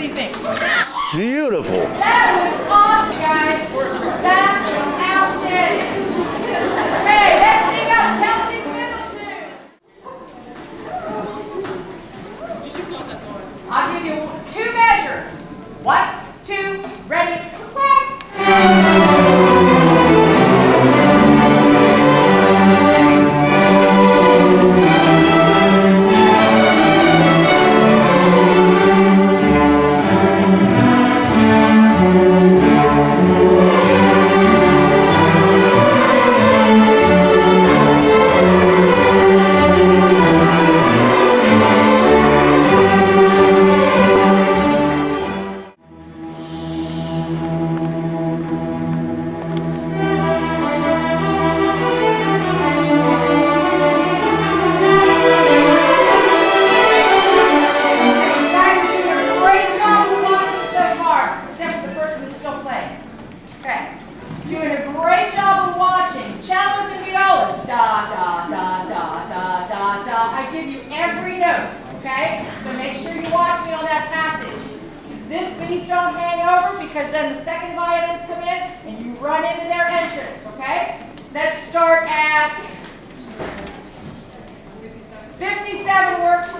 do you think? Beautiful. That was awesome, guys. That was outstanding.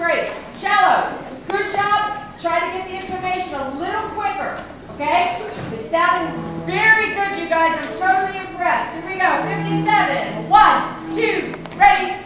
Great. Cellos, good job. Try to get the intonation a little quicker, okay? It's sounding very good, you guys. I'm totally impressed. Here we go, 57. One, two, ready,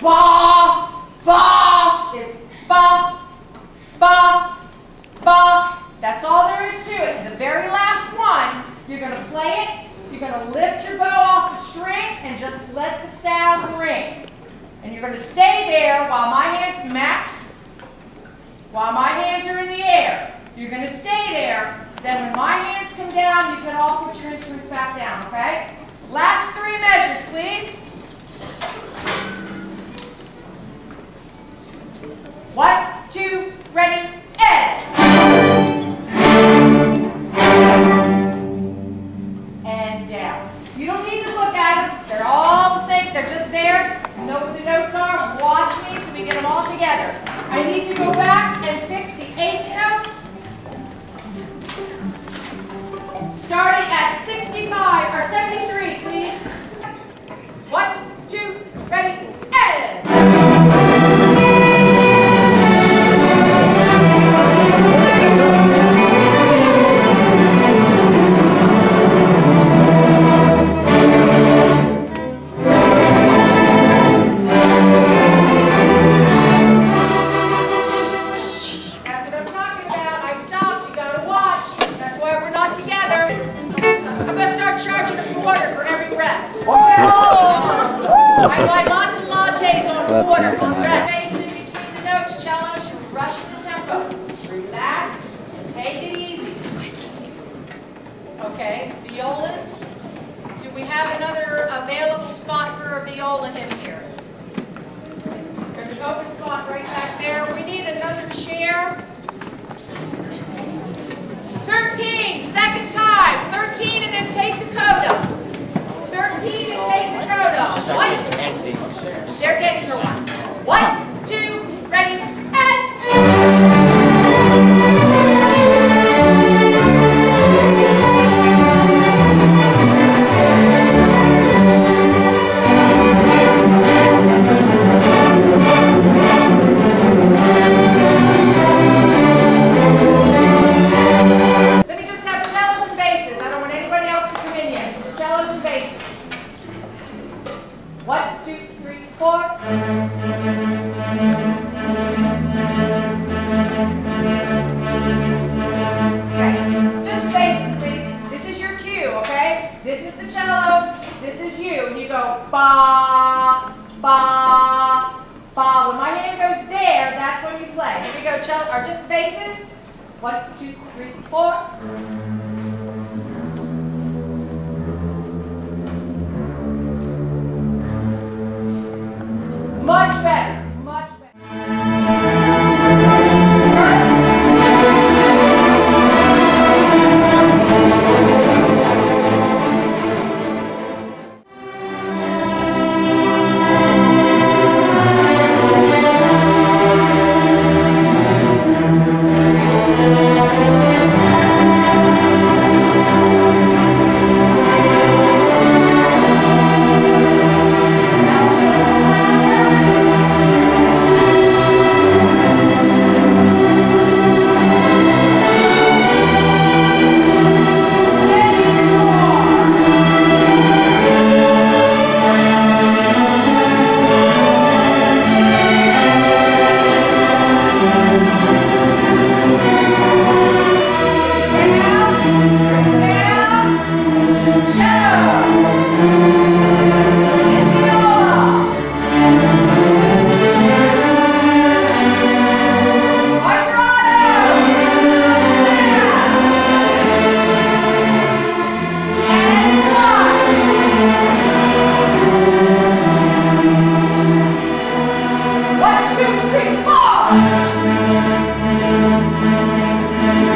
ba, ba. It's ba, ba, ba. That's all there is to it. The very last one, you're going to play it. You're going to lift your bow off the string and just let the sound ring. And you're going to stay there while my hands, Max, while my hands are in the air. You're going to stay there. Then when my hands come down, you can all put your instruments back down, okay? Last three measures, please. One, two, ready,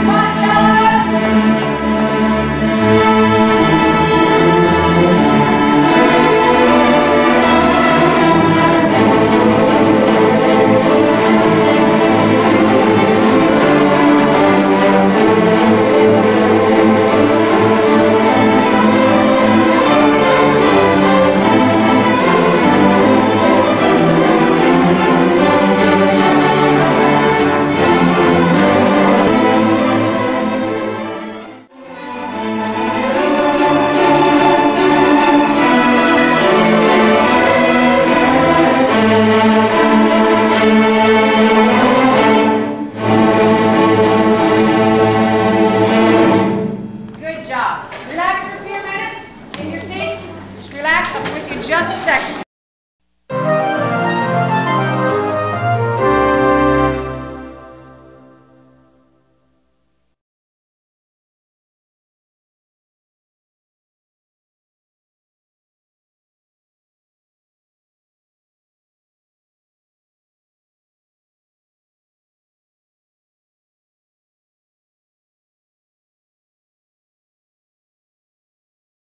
Ponchos.